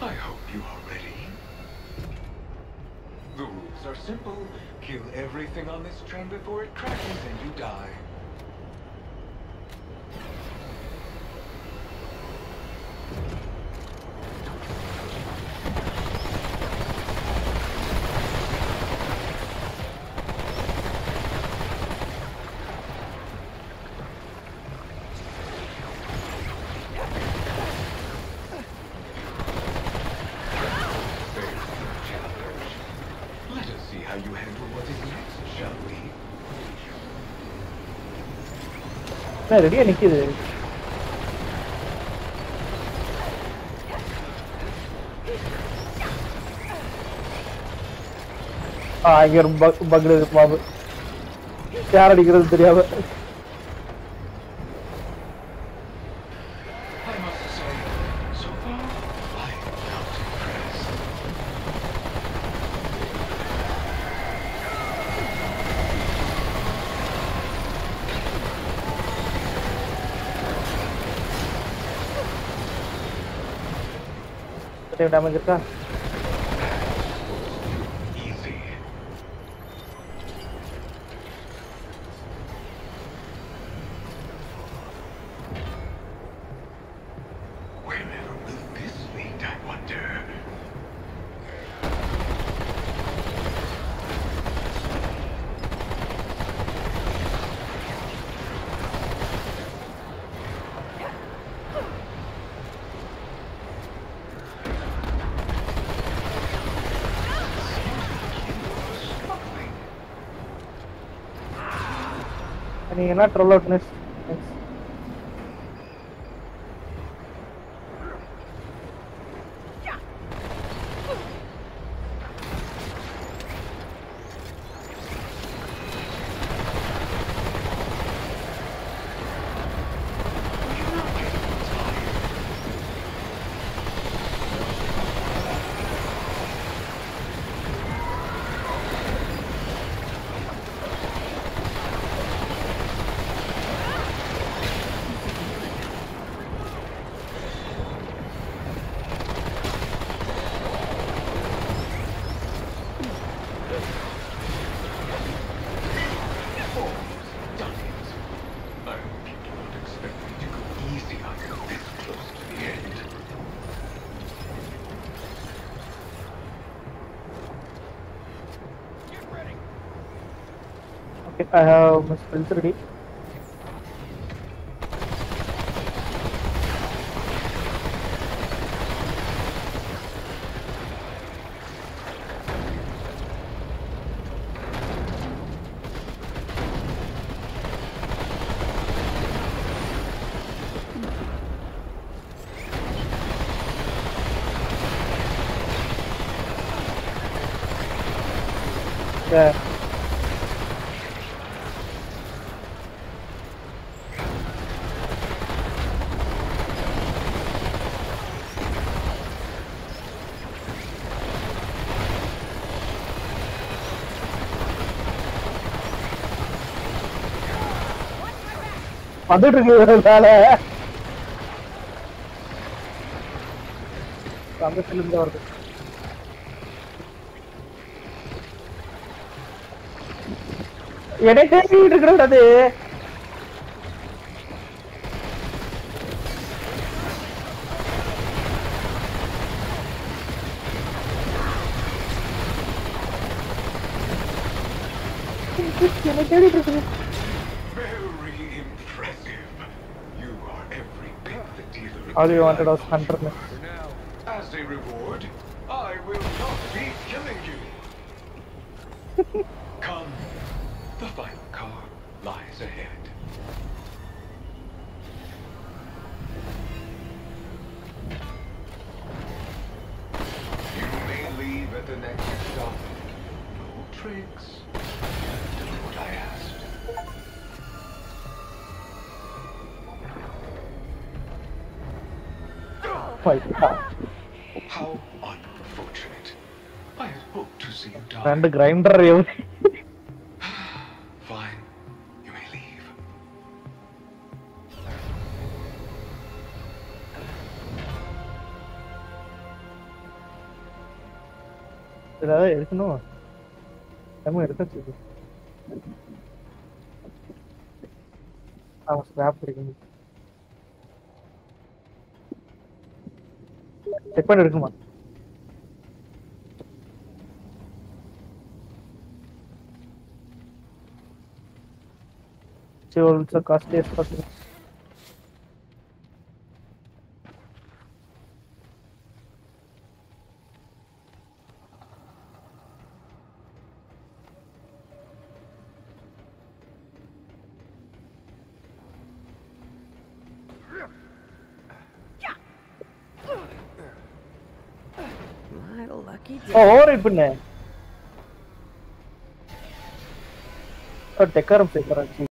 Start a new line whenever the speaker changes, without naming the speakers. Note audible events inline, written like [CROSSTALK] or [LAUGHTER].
I hope you are ready. The rules are simple. Kill everything on this train before it crashes and you die.
என்ன ரெடியா நிக்குது. ஆ இங்க buck Babu. யார் அடிக்கிறது தெரியாம.
सेव डैमेज का
நீங்க நீங்கன்னா ட்ரோல்
அவுட்னஸ் I
have my spells ready. Yeah. வந்துட்டு இருக்கு வேலை அந்த சிலிண்டர் வருது எடை தேடிட்டு இருக்கிறது அது என்னை தேடிட்டு இருக்குது
Very impressive. You are every bit the dealer.
All you wanted was hunter.
As a reward, I will not be killing you. [LAUGHS] Come, the final car lies ahead. You may leave at the next stop. No tricks. Do what I asked. How unfortunate. I had hoped to see you die.
And the
grinder you.
ஏதாவது எடுக்கணும். நம்ம எடுத்தாச்சு. ஆமா scrap கிடைக்கும் check பண்ணி எடுக்குமா சரி ஒரு நிமிஷம் காஸ்ட்லி और
इब्ने
और डेकरम से कर